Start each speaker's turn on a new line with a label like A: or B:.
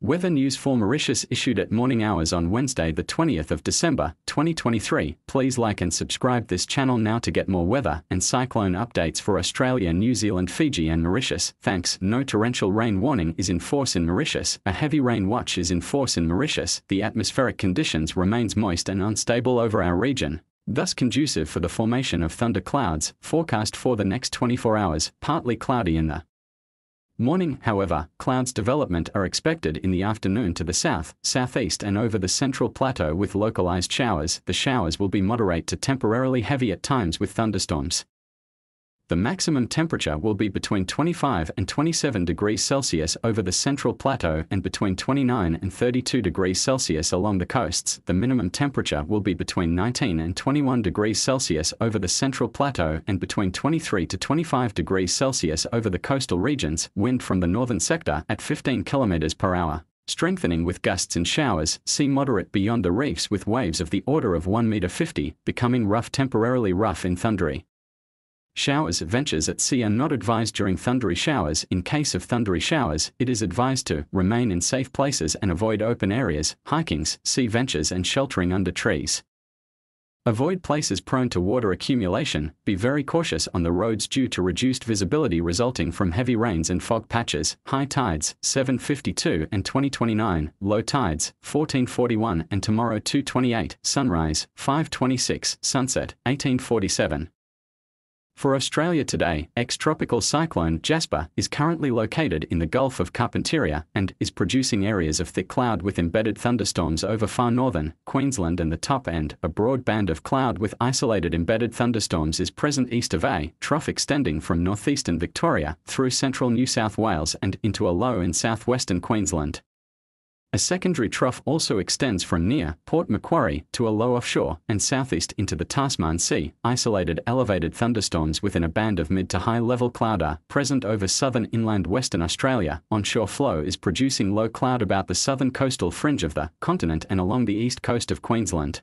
A: Weather news for Mauritius issued at morning hours on Wednesday, the 20th of December, 2023. Please like and subscribe this channel now to get more weather and cyclone updates for Australia, New Zealand, Fiji and Mauritius. Thanks. No torrential rain warning is in force in Mauritius. A heavy rain watch is in force in Mauritius. The atmospheric conditions remains moist and unstable over our region thus conducive for the formation of thunder clouds, forecast for the next 24 hours, partly cloudy in the Morning, however, clouds development are expected in the afternoon to the south, southeast and over the central plateau with localized showers. The showers will be moderate to temporarily heavy at times with thunderstorms. The maximum temperature will be between 25 and 27 degrees Celsius over the central plateau and between 29 and 32 degrees Celsius along the coasts. The minimum temperature will be between 19 and 21 degrees Celsius over the central plateau and between 23 to 25 degrees Celsius over the coastal regions. Wind from the northern sector at 15 kilometers per hour strengthening with gusts and showers, sea moderate beyond the reefs with waves of the order of 1 meter 50, becoming rough temporarily rough in thundery. Showers ventures at sea are not advised during thundery showers. In case of thundery showers, it is advised to remain in safe places and avoid open areas, hikings, sea ventures and sheltering under trees. Avoid places prone to water accumulation. Be very cautious on the roads due to reduced visibility resulting from heavy rains and fog patches. High tides 7:52 and 2029, low tides 14:41 and tomorrow 2:28, sunrise 5:26, sunset 18:47. For Australia today, ex-tropical cyclone Jasper is currently located in the Gulf of Carpentaria and is producing areas of thick cloud with embedded thunderstorms over far northern Queensland and the top end. A broad band of cloud with isolated embedded thunderstorms is present east of A, trough extending from northeastern Victoria through central New South Wales and into a low in southwestern Queensland. A secondary trough also extends from near Port Macquarie to a low offshore and southeast into the Tasman Sea. Isolated elevated thunderstorms within a band of mid to high level cloud are present over southern inland Western Australia. Onshore flow is producing low cloud about the southern coastal fringe of the continent and along the east coast of Queensland.